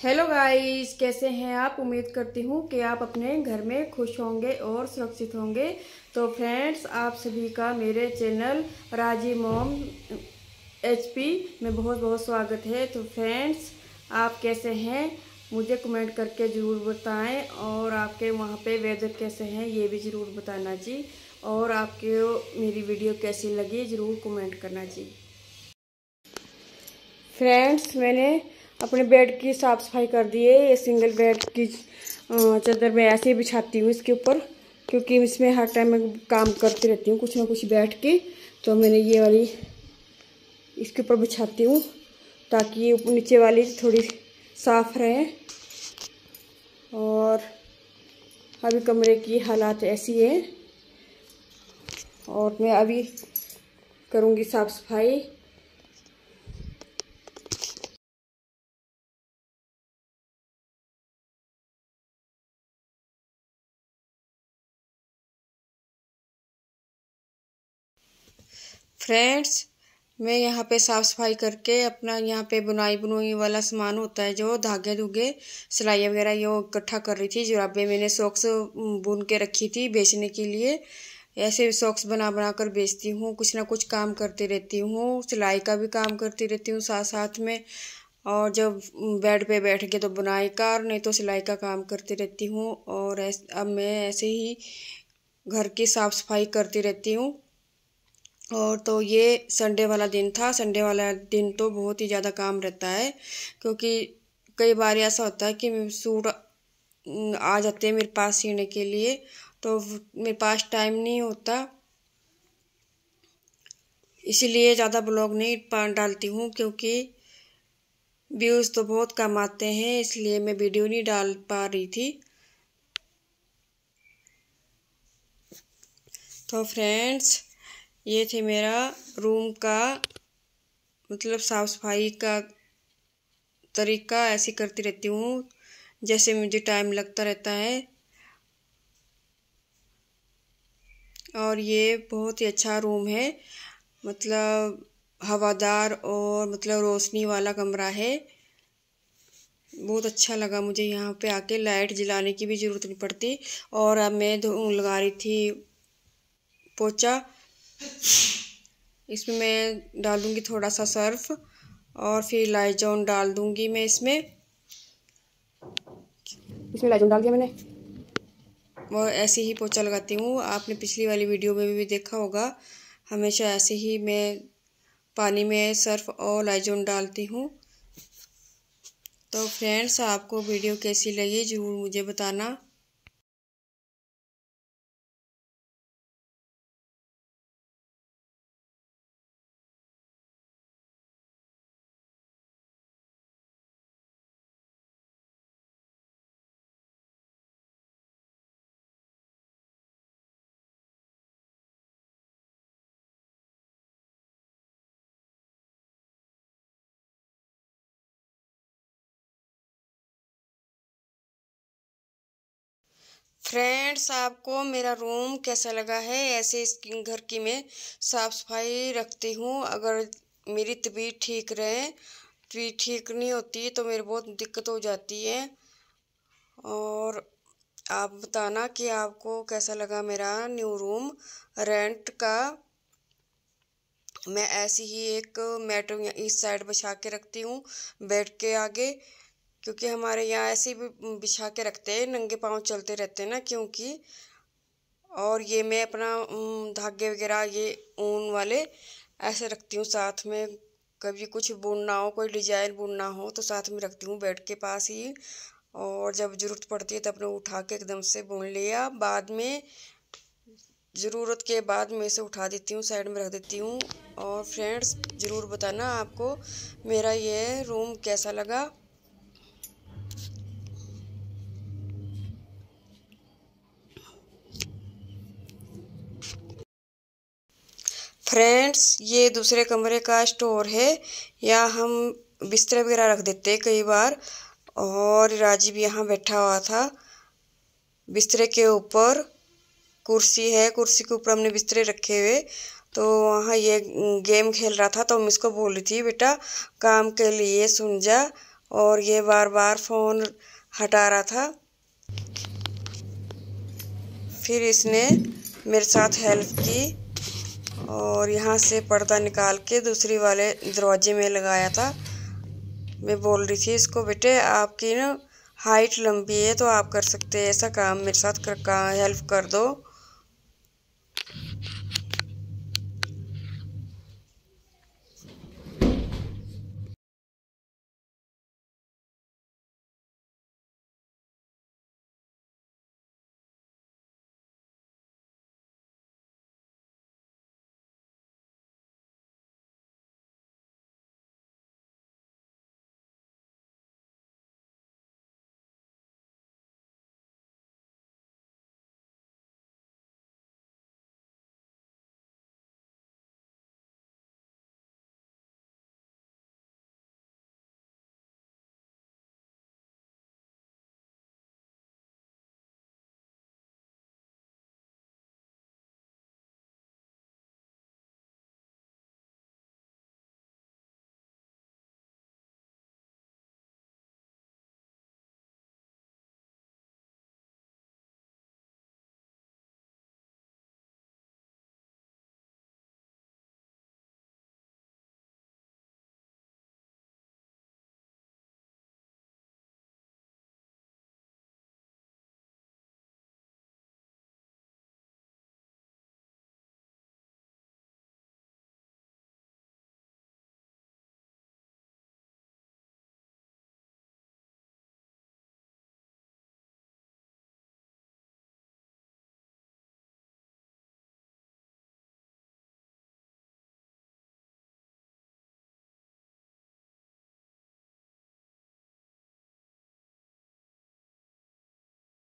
Hello guys कैसे हैं आप? उम्मीद करती हूँ कि आप अपने घर में खुश होंगे और सुरक्षित होंगे। तो फ्रेंड्स आप सभी का मेरे चैनल राज़ी मोम एचपी में बहुत बहुत स्वागत है। तो फ्रेंड्स आप कैसे हैं? मुझे कमेंट करके ज़रूर बताएँ और आपके वहाँ पे वेदर कैसे हैं, ये भी ज़रूर बताना जी। और आपके, मेरी वीडियो कैसी लगी, ज़रूर कमेंट करना जी। फ्रेंड्स मैंने अपने बेड की साफ़ सफ़ाई कर दी है ये सिंगल बेड की चादर मैं ऐसे ही बिछाती हूँ इसके ऊपर, क्योंकि इसमें हर टाइम मैं काम करती रहती हूँ कुछ ना कुछ बैठ के तो मैंने ये वाली इसके ऊपर बिछाती हूँ, ताकि नीचे वाली थोड़ी साफ़ रहे। और अभी कमरे की हालात ऐसी है। और मैं अभी करूँगी साफ़ सफ़ाई। फ्रेंड्स, मैं यहाँ पे साफ़ सफ़ाई करके अपना यहाँ पे बुनाई बुनाई वाला सामान होता है जो धागे धुगे, सिलाई वगैरह ये इकट्ठा कर रही थी, जुराबे मैंने सॉक्स बुन के रखी थी बेचने के लिए। ऐसे सॉक्स बना बना कर बेचती हूँ, कुछ ना कुछ काम करती रहती हूँ, सिलाई का भी काम करती रहती हूँ साथ साथ में। और जब बेड पे बैठ के तो बुनाई का और नहीं तो सिलाई का काम करती रहती हूँ। और अब मैं ऐसे ही घर की साफ़ सफ़ाई करती रहती हूँ। और तो ये संडे वाला दिन था। संडे वाला दिन तो बहुत ही ज़्यादा काम रहता है, क्योंकि कई बार ऐसा होता है कि सूट आ जाते हैं मेरे पास सीने के लिए तो मेरे पास टाइम नहीं होता। इसीलिए ज़्यादा ब्लॉग नहीं डालती हूँ, क्योंकि व्यूज़ तो बहुत कम आते हैं, इसलिए मैं वीडियो नहीं डाल पा रही थी। तो फ्रेंड्स ये थे मेरा रूम का मतलब साफ़ सफ़ाई का तरीका ऐसी करती रहती हूँ, जैसे मुझे टाइम लगता रहता है। और ये बहुत ही अच्छा रूम है मतलब हवादार और मतलब रोशनी वाला कमरा है। बहुत अच्छा लगा मुझे यहाँ पे आके, लाइट जलाने की भी ज़रूरत नहीं पड़ती। और अब मैं धूम लगा रही थी पोचा इसमें मैं डाल दूँगी थोड़ा सा सर्फ और फिर लाइजॉन डाल दूँगी मैं इसमें। इसमें लाइजॉन डाल दिया मैंने। और ऐसे ही पोछा लगाती हूँ। आपने पिछली वाली वीडियो में भी देखा होगा। हमेशा ऐसे ही मैं पानी में सर्फ और लाइजॉन डालती हूँ। तो फ्रेंड्स आपको वीडियो कैसी लगी ज़रूर मुझे बताना। फ्रेंड्स, आपको मेरा रूम कैसा लगा है? ऐसे इस घर की मैं साफ़ सफ़ाई रखती हूँ। अगर मेरी तबीयत ठीक रहे, तबीयत ठीक नहीं होती तो मेरी बहुत दिक्कत हो जाती है। और आप बताना कि आपको कैसा लगा मेरा न्यू रूम? रेंट का मैं ऐसी ही एक मैट इस साइड बिछा के रखती हूँ, बेड के आगे। क्योंकि हमारे यहाँ ऐसे भी बिछा के रखते हैं, नंगे पाँव चलते रहते हैं ना क्योंकि, और ये मैं अपना धागे वगैरह, ये ऊन वाले ऐसे रखती हूँ साथ में। कभी कुछ बुनना हो, कोई डिज़ाइन बुनना हो तो साथ में रखती हूँ बेड के पास ही। और जब ज़रूरत पड़ती है तब अपने उठा के एकदम से बुन लिया। बाद में, ज़रूरत के बाद मैं इसे उठा देती हूँ, साइड में रख देती हूँ। और फ्रेंड्स, ज़रूर बताना आपको, मेरा ये रूम कैसा लगा? फ्रेंड्स ये दूसरे कमरे का स्टोर है। या हम बिस्तर वगैरह रख देते कई बार। और राजीव यहाँ बैठा हुआ था। बिस्तरे के ऊपर कुर्सी है। कुर्सी के ऊपर हमने बिस्तरे रखे हुए। तो वहाँ ये गेम खेल रहा था तो हम इसको बोल रही थी, बेटा, काम के लिए सुन जा। और ये बार बार फ़ोन हटा रहा था। फिर इसने मेरे साथ हेल्प की। और यहाँ से पर्दा निकाल के दूसरी वाले दरवाजे में लगाया था। मैं बोल रही थी इसको, बेटे, आपकी ना हाइट लंबी है तो आप कर सकते हैं ऐसा काम, मेरे साथ कर, का हेल्प कर दो।